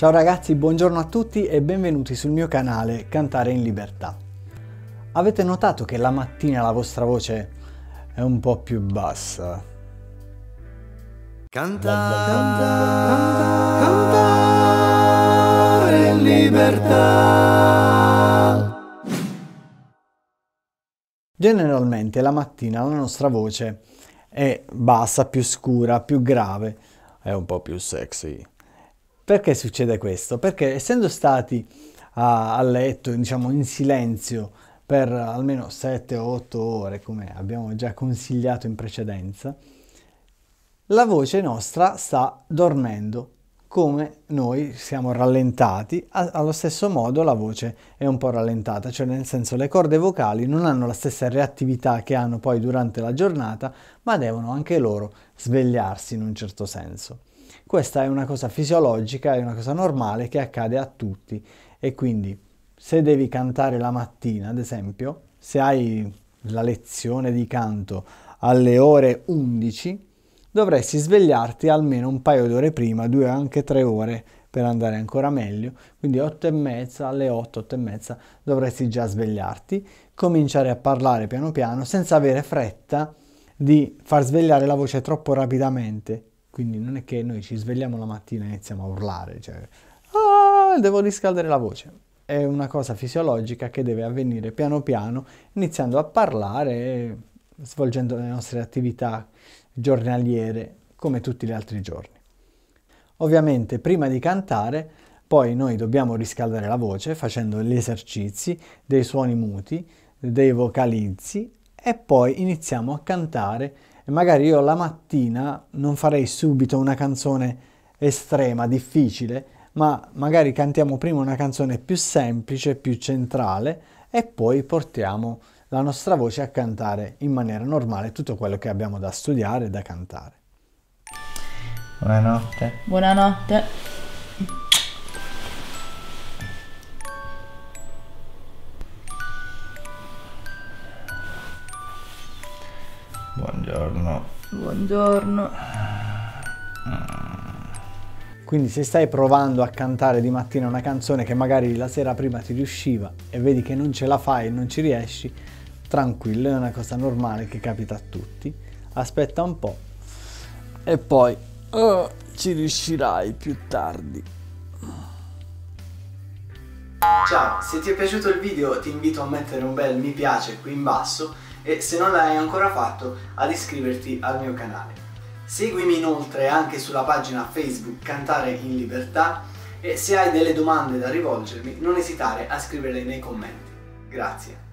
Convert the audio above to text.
Ciao ragazzi, buongiorno a tutti e benvenuti sul mio canale Cantare in Libertà. Avete notato che la mattina la vostra voce è un po' più bassa? Cantare, cantare, cantare in libertà. Generalmente la mattina la nostra voce è bassa, più scura, più grave, è un po' più sexy. Perché succede questo? Perché essendo stati a, a letto, diciamo in silenzio per almeno 7-8 ore, come abbiamo già consigliato in precedenza, la voce nostra sta dormendo come noi siamo rallentati, allo stesso modo la voce è un po' rallentata, cioè nel senso le corde vocali non hanno la stessa reattività che hanno poi durante la giornata, ma devono anche loro svegliarsi in un certo senso. Questa è una cosa fisiologica, è una cosa normale che accade a tutti. E quindi se devi cantare la mattina, ad esempio, se hai la lezione di canto alle ore 11, dovresti svegliarti almeno un paio d'ore prima, due o anche tre ore per andare ancora meglio, quindi otto e mezza, alle otto, otto e mezza dovresti già svegliarti, cominciare a parlare piano piano senza avere fretta di far svegliare la voce troppo rapidamente, quindi non è che noi ci svegliamo la mattina e iniziamo a urlare, cioè ah, devo riscaldare la voce. È una cosa fisiologica che deve avvenire piano piano, iniziando a parlare svolgendo le nostre attività giornaliere come tutti gli altri giorni. Ovviamente prima di cantare poi noi dobbiamo riscaldare la voce facendo gli esercizi dei suoni muti, dei vocalizzi e poi iniziamo a cantare e magari io la mattina non farei subito una canzone estrema, difficile, ma magari cantiamo prima una canzone più semplice, più centrale e poi portiamo la nostra voce a cantare in maniera normale tutto quello che abbiamo da studiare e da cantare. Buonanotte. Buonanotte. Buongiorno. Buongiorno. Quindi se stai provando a cantare di mattina una canzone che magari la sera prima ti riusciva e vedi che non ce la fai e non ci riesci, tranquillo, è una cosa normale che capita a tutti. Aspetta un po' e poi oh, ci riuscirai più tardi. Ciao, se ti è piaciuto il video ti invito a mettere un bel mi piace qui in basso e se non l'hai ancora fatto ad iscriverti al mio canale. Seguimi inoltre anche sulla pagina Facebook Cantare in Libertà e se hai delle domande da rivolgermi non esitare a scriverle nei commenti. Grazie.